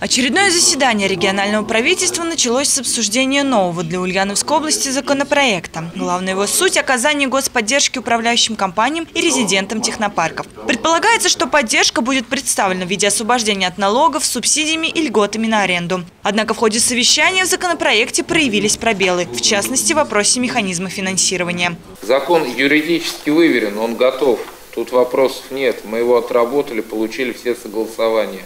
Очередное заседание регионального правительства началось с обсуждения нового для Ульяновской области законопроекта. Главная его суть – оказание господдержки управляющим компаниям и резидентам технопарков. Предполагается, что поддержка будет представлена в виде освобождения от налогов, субсидиями и льготами на аренду. Однако в ходе совещания в законопроекте проявились пробелы, в частности в вопросе механизма финансирования. Закон юридически выверен, он готов. Тут вопросов нет. Мы его отработали, получили все согласования.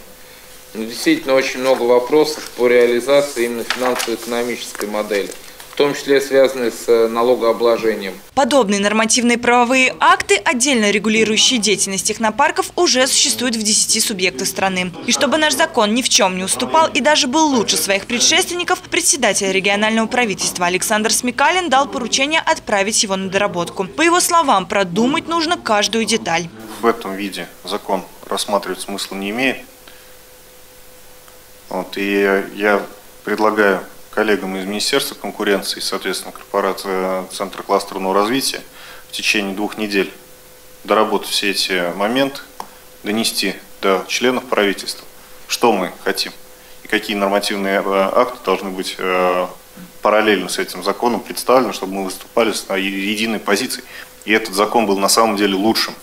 Но действительно очень много вопросов по реализации именно финансово-экономической модели в том числе связанные с э, налогообложением. Подобные нормативные правовые акты, отдельно регулирующие деятельность технопарков, уже существуют в 10 субъектах страны. И чтобы наш закон ни в чем не уступал и даже был лучше своих предшественников, председатель регионального правительства Александр Смекалин дал поручение отправить его на доработку. По его словам, продумать нужно каждую деталь. В этом виде закон рассматривать смысла не имеет. Вот, и я предлагаю коллегам из Министерства конкуренции, соответственно, корпорация Центра кластерного развития в течение двух недель доработать все эти моменты, донести до членов правительства, что мы хотим и какие нормативные э, акты должны быть э, параллельно с этим законом представлены, чтобы мы выступали с единой позицией. И этот закон был на самом деле лучшим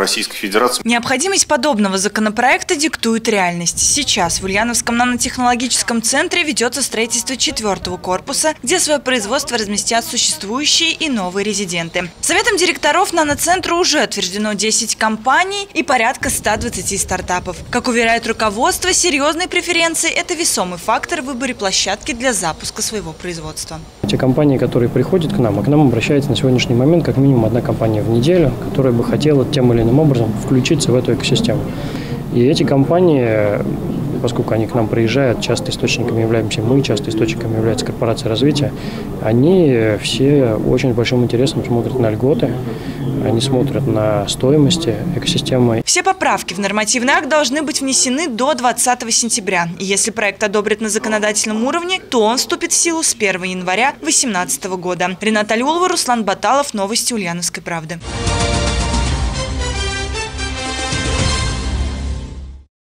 Российской Федерации. Необходимость подобного законопроекта диктует реальность. Сейчас в Ульяновском нанотехнологическом центре ведется строительство четвертого корпуса, где свое производство разместят существующие и новые резиденты. Советом директоров наноцентра уже утверждено 10 компаний и порядка 120 стартапов. Как уверяет руководство, серьезные преференции – это весомый фактор в выборе площадки для запуска своего производства. Те компании, которые приходят к нам, а к нам обращается на сегодняшний момент как минимум одна компания в неделю, которая бы хотела тем или иным образом включиться в эту экосистему. И эти компании, поскольку они к нам приезжают, часто источниками являемся мы, часто источниками является корпорация развития, они все очень большим интересом смотрят на льготы, они смотрят на стоимости экосистемы. Все поправки в нормативный акт должны быть внесены до 20 сентября. Если проект одобрят на законодательном уровне, то он вступит в силу с 1 января 2018 года. Рената Алиулова, Руслан Баталов, Новости Ульяновской правды.